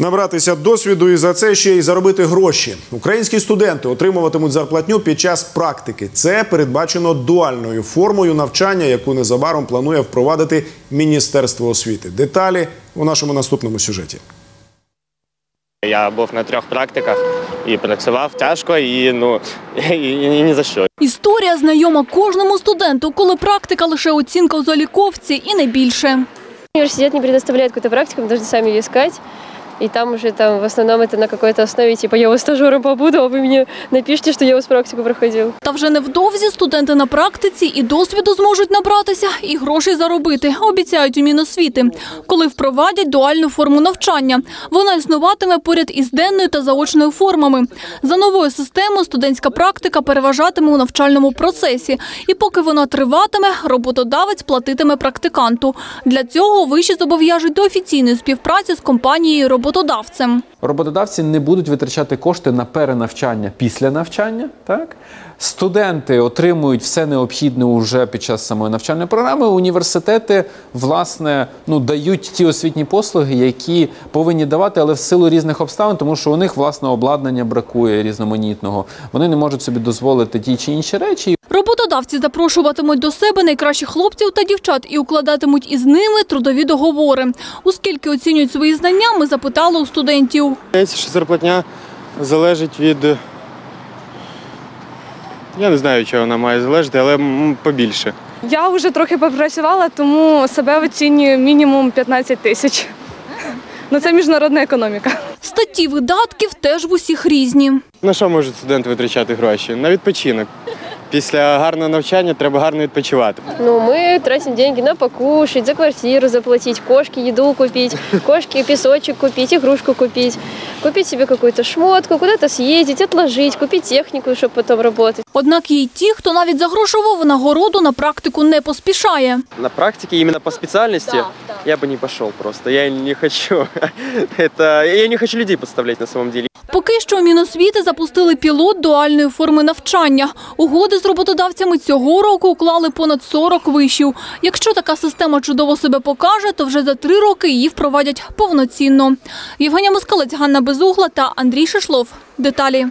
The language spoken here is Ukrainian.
Набратися досвіду і за це ще й заробити гроші. Українські студенти отримуватимуть зарплатню під час практики. Це передбачено дуальною формою навчання, яку незабаром планує впровадити Міністерство освіти. Деталі у нашому наступному сюжеті. Я був на трьох практиках і працював тяжко, і ну і, і, і ні за що. Історія знайома кожному студенту, коли практика лише оцінка у заліковці і не більше. Университет не предоставляет какую-то практику, мы должны сами ее искать. И там уже там в основном это на какой-то основе, типа я вас стажером побуду, а вы мне напишите, что я вас практику проходил. Та вже невдовзі студенти на практиці і досвіду зможуть набратися, і грошей заробити, обіцяють у Міносвіти, коли впровадять дуальну форму навчання. Вона існуватиме поряд із денною та заочною формами. За новою системою студентська практика переважатиме у навчальному процесі. І поки вона триватиме, роботодавець платитиме практиканту. Для цього виші зобов'яжуть до офіційної співпраці з компанією роботодавцем. Роботодавці не будуть витрачати кошти на перенавчання після навчання. Так? Студенти отримують все необхідне уже під час самої навчальної програми. Університети власне ну дають ті освітні послуги, які повинні давати, але в силу різних обставин, тому що у них власне обладнання бракує різноманітного. Вони не можуть собі дозволити ті чи інші речі. Роботодавці запрошуватимуть до себе найкращих хлопців та дівчат і укладатимуть із ними трудові договори. Оскільки оцінюють свої знання, ми запитали у студентів. Здається, що зарплатня залежить від. Я не знаю, чого вона має залежати, але побільше. Я вже трохи попрацювала, тому себе оцінюю мінімум 15 тисяч. Ну це міжнародна економіка. Статті видатків теж в усіх різні. На що можуть студенти витрачати гроші? На відпочинок. Після гарного навчання треба гарно відпочивати. Ну, мы тратим деньги на покушать, за квартиру заплатить, кошке еду купить, кошке песочек купить, игрушку купить, купить себе какую-то шмотку, куда-то съездить, отложить, купить технику, чтобы потом работать. Однак є й ті, хто навіть за грошову винагороду на практику не поспішає. На практике именно по специальности я бы не пошел просто. Я не хочу. Это я не хочу людей подставлять на самом деле. Поки що у Міносвіти запустили пілот дуальної форми навчання. Угоди з роботодавцями цього року уклали понад 40 вишів. Якщо така система чудово себе покаже, то вже за три роки її впровадять повноцінно. Євгенія Москалець, Ганна Безугла та Андрій Шишлов. Деталі.